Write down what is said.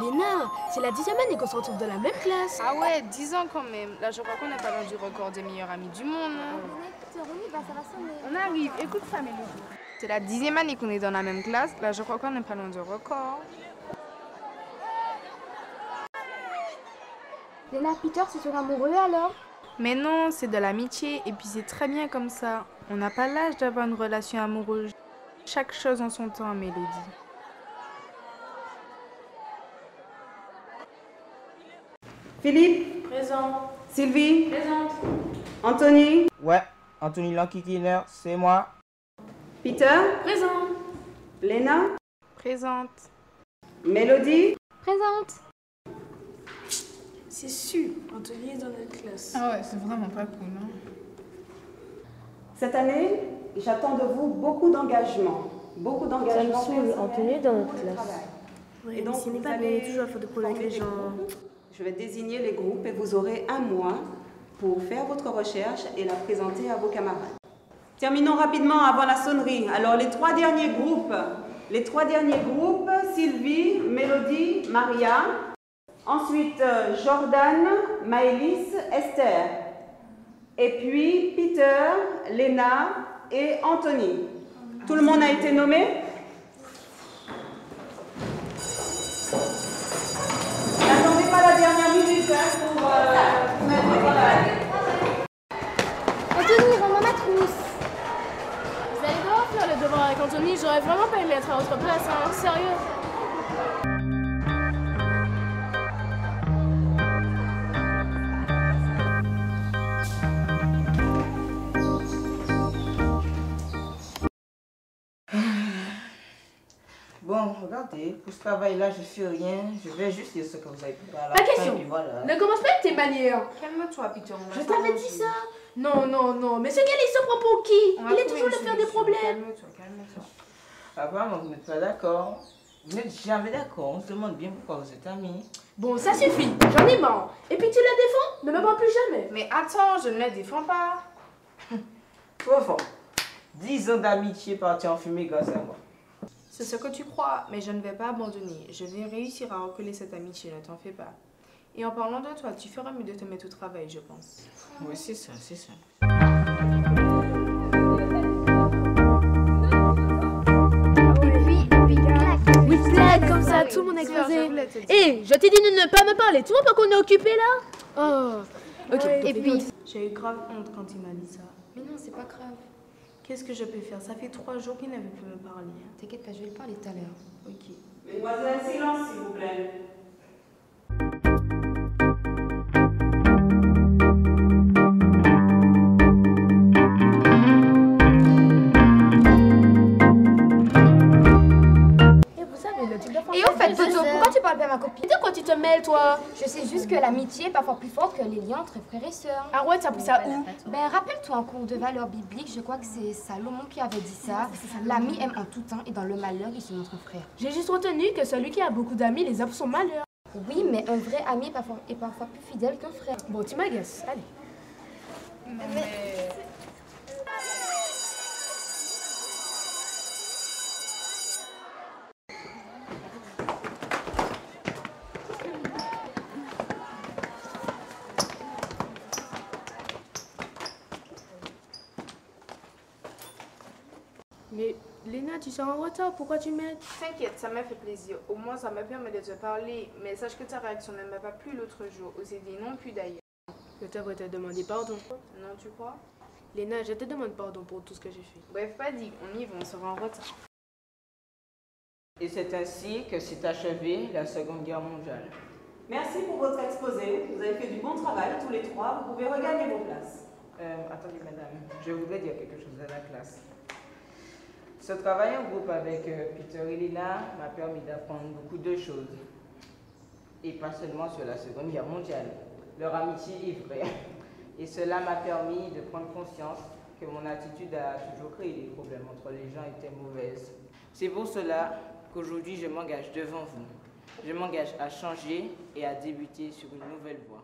Léna, c'est la dixième année qu'on se retrouve dans la même classe. Ah ouais, 10 ans quand même. Là, je crois qu'on n'est pas loin du record des meilleurs amis du monde. On arrive. Écoute ça, Mélodie. C'est la dixième année qu'on est dans la même classe. Là, je crois qu'on n'est pas loin du record. Léna, Peter, c'est ton amoureux alors? Mais non, c'est de l'amitié. Et puis c'est très bien comme ça. On n'a pas l'âge d'avoir une relation amoureuse. Chaque chose en son temps, Mélodie. Philippe? Présent. Sylvie? Présente. Anthony? Ouais, Anthony Lankikiner, c'est moi. Peter? Présent. Léna? Présente. Mélodie? Présente. C'est sûr, Anthony est dans notre classe. Ah ouais, c'est vraiment pas cool. Hein. Cette année, j'attends de vous beaucoup d'engagement. Beaucoup d'engagement. Anthony est dans notre le classe. Ouais, Et donc, mais ce n'est vous pas a toujours à faire des problèmes avec les gens. Je vais désigner les groupes et vous aurez un mois pour faire votre recherche et la présenter à vos camarades. Terminons rapidement avant la sonnerie. Alors, les trois derniers groupes. Les trois derniers groupes, Sylvie, Mélodie, Maria. Ensuite, euh, Jordan, Maëlys, Esther. Et puis, Peter, Léna et Anthony. Tout le monde a été nommé? that Bon, regardez, pour ce travail-là, je fais rien. Je vais juste dire ce que vous avez préparé Pas question. voilà. Ne commence pas avec tes manières. Calme-toi, Peter. on va Je t'avais dit ça. Non, non, non, mais ce gars il se prend pour qui? On Il est toujours de faire des problèmes. Calme-toi, calme-toi. Apparemment, vous n'êtes pas d'accord? Vous n'êtes jamais d'accord. On se demande bien pourquoi vous êtes amis. Bon, ça suffit, j'en ai marre. Et puis tu la défends? Ne me parle plus jamais. Mais attends, je ne la défends pas. Profond. 10 ans d'amitié partis en fumée grâce à moi. C'est ce que tu crois, mais je ne vais pas abandonner. Je vais réussir à recoller cette amitié, ne t'en fais pas. Et en parlant de toi, tu feras mieux de te mettre au travail, je pense. Oui, c'est ça, c'est ça. Et puis, et puis, clac. Oui, plaide comme ça, tout le monde est creusé. Hé, je t'ai dit de ne pas me parler, tu vois pas qu'on est occupé là Oh. Ok, Et puis, J'ai eu grave honte quand il m'a dit ça. Mais non, c'est pas grave. Qu'est-ce que je peux faire? Ça fait trois jours qu'il n'avait plus me parler. T'inquiète pas, je vais le parler tout à l'heure. Ok. Mesdemoiselles, silence s'il vous plaît. Et vous savez, le type de femme. Et au fait, Toto, pourquoi tu parles pas à ma copine? Te mêles, toi Je sais juste que l'amitié est parfois plus forte que les liens entre frères et sœurs. Ah ouais, t'as pris ça où Ben, rappelle-toi en cours de valeurs bibliques, je crois que c'est Salomon qui avait dit ça. L'ami aime en tout temps et dans le malheur, il se montre frère. J'ai juste retenu que celui qui a beaucoup d'amis les a pour son malheur. Oui, mais un vrai ami est parfois, est parfois plus fidèle qu'un frère. Bon, tu m'agaces, allez. Mais Léna, tu seras en retard, pourquoi tu m'aides? T'inquiète, ça m'a fait plaisir. Au moins, ça m'a permis de te parler. Mais sache que ta réaction ne m'a pas plu l'autre jour. Aux idées non plus d'ailleurs. Je devrais te demander pardon. Non, tu crois? Léna, je te demande pardon pour tout ce que j'ai fait. Bref, pas dit. On y va, on sera en retard. Et c'est ainsi que s'est achevée la Seconde Guerre mondiale. Merci pour votre exposé. Vous avez fait du bon travail tous les trois. Vous pouvez regagner vos places. Euh, attendez, madame, je voudrais dire quelque chose à la classe. Ce travail en groupe avec euh, Peter et Lina m'a permis d'apprendre beaucoup de choses. Et pas seulement sur la Seconde Guerre mondiale. Leur amitié est vraie. Et cela m'a permis de prendre conscience que mon attitude a toujours créé des problèmes entre les gens était mauvaise. C'est pour cela qu'aujourd'hui je m'engage devant vous. Je m'engage à changer et à débuter sur une nouvelle voie.